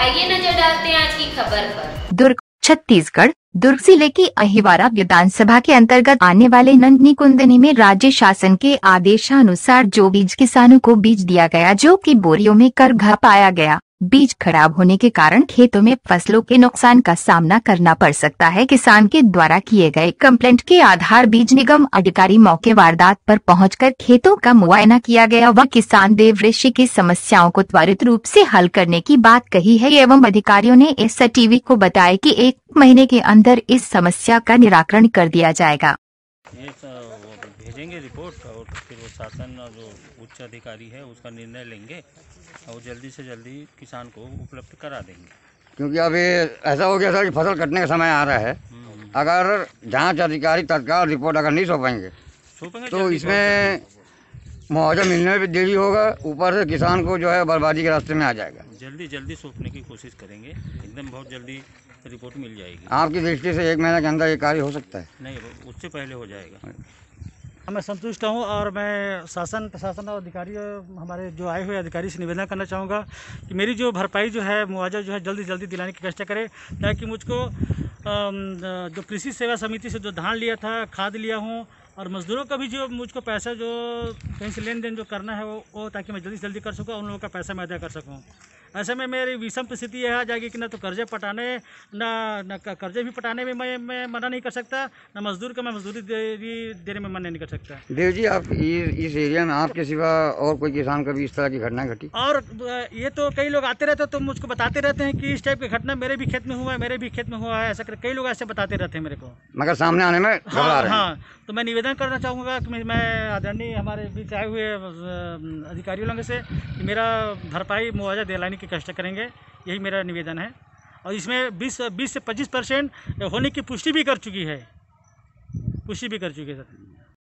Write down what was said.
चलते हैं आज की खबर पर। दुर्ग, छत्तीसगढ़, दुर्ग ज़िले की अहिवारा विधानसभा के अंतर्गत आने वाले नंदनी कुंदनी में राज्य शासन के आदेशानुसार जो बीज किसानों को बीज दिया गया, जो कि बोरियों में कर घा पाया गया। बीज खराब होने के कारण खेतों में फ़सलों के नुकसान का सामना करना पड़ सकता है। किसान के द्वारा किए गए कंप्लेंट के आधार बीज निगम अधिकारी मौके वारदात पर पहुंचकर खेतों का मुआयना किया गया। व किसान देव ऋषि की समस्याओं को त्वरित रूप से हल करने की बात कही है एवं अधिकारियों ने एस टीवी को बताया कि एक महीने के अंदर इस समस्या का निराकरण कर दिया जाएगा। ये स- भेजेंगे रिपोर्ट और फिर वो शासन और जो उच्च अधिकारी है उसका निर्णय लेंगे और जल्दी से जल्दी किसान को उपलब्ध करा देंगे। क्योंकि अभी ऐसा हो गया था कि फ़सल कटने का समय आ रहा है। हम्म, अगर जाँच अधिकारी तत्काल रिपोर्ट अगर नहीं सौंपेंगे सौंपेंगे तो इसमें मुआवजा मिलने में भी देरी होगा ऊपर से किसान को जो है बर्बादी के रास्ते में आ जाएगा। जल्दी जल्दी सौंपने की कोशिश करेंगे। एकदम बहुत जल्दी रिपोर्ट मिल जाएगी। आपकी दृष्टि से एक महीने के अंदर ये कार्य हो सकता है? नहीं उससे पहले हो जाएगा। मैं संतुष्ट हूँ और मैं शासन प्रशासन और अधिकारी हमारे जो आए हुए अधिकारी से निवेदन करना चाहूँगा कि मेरी जो भरपाई जो है मुआवजा जो है जल्दी जल्दी दिलाने की कष्ट करें ताकि मुझको जो कृषि सेवा समिति से जो धान लिया था खाद लिया हूँ और मज़दूरों का भी जो मुझको पैसा जो कहीं से लेन देन जो करना है वो वो ताकि मैं जल्दी से जल्दी कर सकूँ और उन लोगों का पैसा मैं अदा कर सकूँ। ऐसे में मेरी विषम स्थिति यह आ जाएगी कि ना तो कर्जे पटाने ना ना कर्जे भी पटाने में मैं मैं मना नहीं कर सकता ना मजदूर का मैं मजदूरी दे, भी देने में मना नहीं कर सकता। देव जी आप इस एरिया में आपके सिवा और कोई किसान कभी इस तरह की घटना घटी? और ये तो कई लोग आते रहते हैं तो मुझको बताते रहते हैं कि इस टाइप की घटना मेरे भी खेत में हुआ है मेरे भी खेत में हुआ है ऐसा कई लोग ऐसे बताते रहते हैं मेरे को। मगर सामने आने में हाँ। हाँ तो मैं निवेदन करना चाहूँगा कि मैं- आदरणीय हमारे बीच आए हुए अधिकारियों लोगों से कि मेरा भरपाई मुआवजा दिलाने की कष्ट करेंगे। यही मेरा निवेदन है। और इसमें 20 20 से 25 परसेंट होने की पुष्टि भी कर चुकी है। पुष्टि भी कर चुकी है, सर।